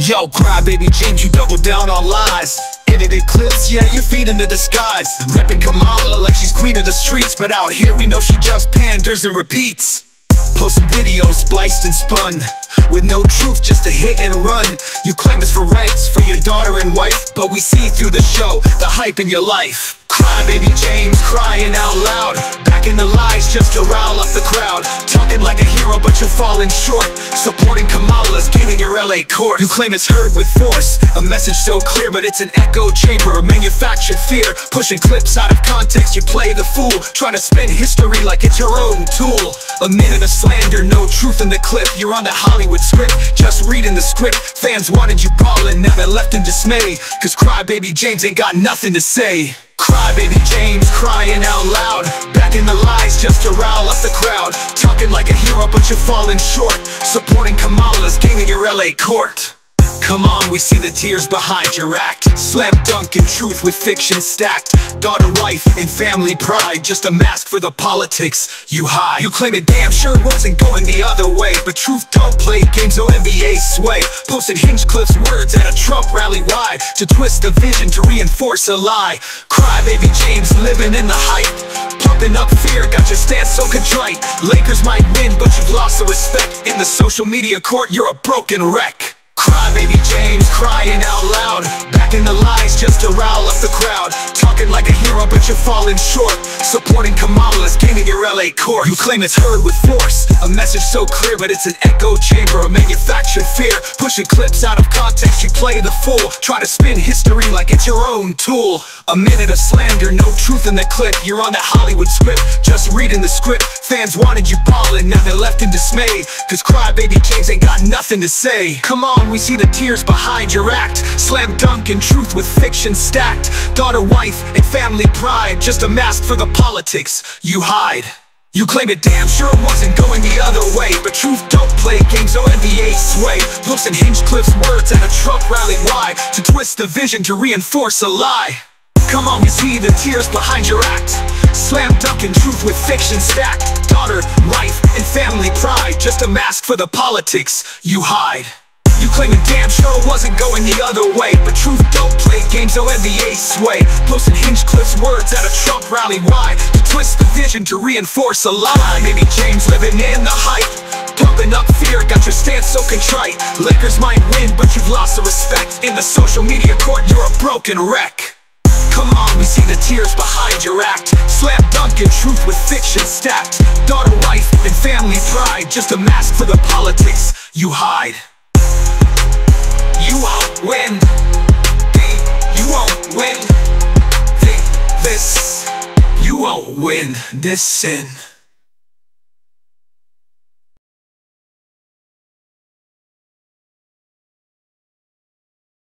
Yo, cry baby James, you double down on lies. Edited clips, yeah, you're feeding the disguise. Reppin' Kamala like she's queen of the streets But out here we know she just panders and repeats Posting videos spliced and spun. With no truth, just a hit and run. You claim it's for rights, for your daughter and wife But we see through the show, the hype in your life. Cry baby James, crying out loud. Backing the lies just to rile up the crowd. Talking like a hero but you're falling short. Supporting gaining your LA court You claim it's heard with force. A message so clear but it's an echo chamber. A Manufactured fear. Pushing clips out of context. You play the fool. Trying to spin history like it's your own tool. A minute of slander, no truth in the clip. You're on the Hollywood script, just reading the script. Fans wanted you ballin', they're left in dismay. Cause Crybaby James ain't got nothing to say. Crybaby James crying out loud. Backing the lies just to rile up the crowd but you're falling short. Supporting Kamala's king in your LA court. Come on, we see the tears behind your act. Slam dunk in truth with fiction stacked. Daughter, wife, and family pride. Just a mask for the politics you hide. You claim it damn sure wasn't going the other way. But truth don't play games, no NBA sway. Posted hinge clips words at a Trump rally why To twist a vision to reinforce a lie. Cry baby James living in the hype Pumping up fear, got your stance so contrite. Lakers might win, but you've lost the respect. In the social media court, you're a broken wreck. Crybaby James crying out loud. Backing the lies just to rile up the crowd. Talking like a but you're falling short. Supporting Kamala's king in your LA court You claim it's heard with force. A message so clear but it's an echo chamber. A manufactured fear. Pushing clips out of context you play the fool. Try to spin history like it's your own tool. A minute of slander, no truth in the clip. You're on that Hollywood script Just reading the script. Fans wanted you ballin', now they're left in dismay. Cause Crybaby James ain't got nothing to say. Come on, we see the tears behind your act. Slam dunk in truth with fiction stacked. Daughter, wife, and family pride Just a mask for the politics. You hide. You claim it damn sure wasn't going the other way. But truth don't play games, no NBA sway. Looks and hinge clips words at a Trump rally why To twist the vision to reinforce a lie. Come on, we see the tears behind your act. Slam dunking truth with fiction stacked. Daughter, wife, and family pride. Just a mask for the politics. You hide. You claiming damn sure wasn't going the other way. But truth don't play games, no NBA sway Posting hinge clips, words at a Trump rally. Why? To twist the vision to reinforce a lie. Maybe James living in the hype. Pumping up fear, got your stance so contrite. Lakers might win, but you've lost the respect. In the social media court, you're a broken wreck. Come on, we see the tears behind your act. Slam dunking truth with fiction stacked. Daughter, wife, and family pride. Just a mask for the politics. You hide. You won't win This sin